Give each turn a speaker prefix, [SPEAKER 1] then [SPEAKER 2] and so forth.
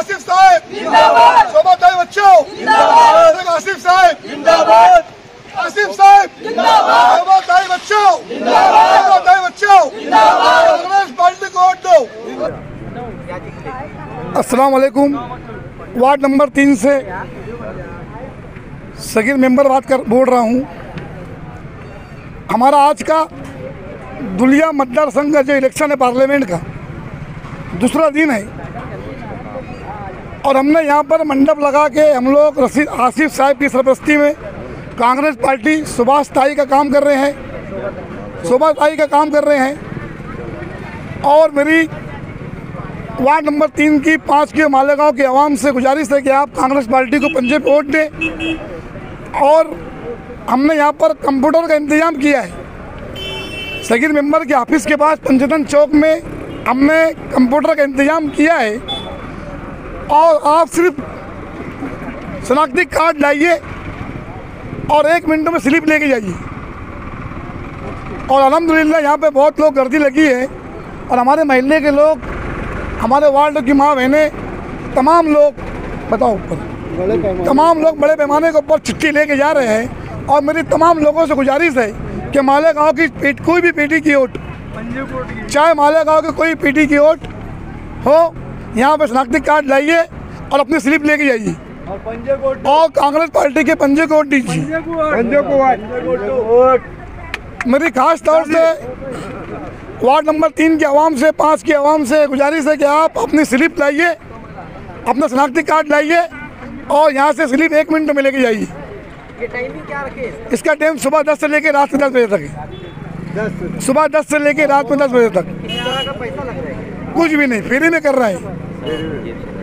[SPEAKER 1] आसिफ साहब। शोभा ताई बच्चों। शेख आसिफ साहब। आसिफ साहब। शोभा ताई बच्चों। जिंदाबाद। शोभा ताई बच्चों। जिंदाबाद। कांग्रेस पार्टी को वोट दो। अस्सलाम वालेकुम वार्ड नंबर तीन से सगीर मेंबर बात कर बोल रहा हूँ। हमारा आज का दुलिया मतदार संघ का जो इलेक्शन है पार्लियामेंट का दूसरा दिन है। और हमने यहाँ पर मंडप लगा के हम लोग आसिफ साहब की सरपरस्ती में कांग्रेस पार्टी सुभाष ताई का काम कर रहे हैं। सुभाष ताई का काम कर रहे हैं। और मेरी वार्ड नंबर तीन की पाँच के मालेगांव के आवाम से गुजारिश है कि आप कांग्रेस पार्टी को पंजे पे वोट दें। और हमने यहाँ पर कंप्यूटर का इंतज़ाम किया है। सगीर मेंबर के ऑफ़िस के पास पंचतन चौक में हमने कंप्यूटर का इंतज़ाम किया है। और आप सिर्फ़ शनाख्ती कार्ड लाइए और एक मिनट में स्लिप लेके जाइए। और अलहमदिल्ला यहाँ पे बहुत लोग गर्दी लगी है और हमारे महल्ले के लोग हमारे वार्ड की माँ बहनें तमाम लोग बताओ ऊपर। तमाम लोग बड़े पैमाने के ऊपर चिट्ठी लेके जा रहे हैं और मेरी तमाम लोगों से गुजारिश है कि मालेगांव की पेट कोई भी पेटी की ओट चाहे मालेगांव की कोई पेटी की ओट हो यहाँ पर शनाख्ती कार्ड लाइए और अपनी स्लिप लेके जाइए। और कांग्रेस पार्टी के पंजे को वोट दीजिए। मेरी खास तौर से वार्ड नंबर तीन के आवाम से, पाँच के आवाम से गुजारिश है कि आप अपनी स्लिप लाइए, अपना शनाख्ती कार्ड लाइए और यहाँ से स्लिप एक मिनट में लेके जाइए। इसका टाइम सुबह दस से लेकर रात में दस बजे तक है। सुबह दस से लेकर रात में दस बजे तक। कुछ भी नहीं फ्री में कर रहा है।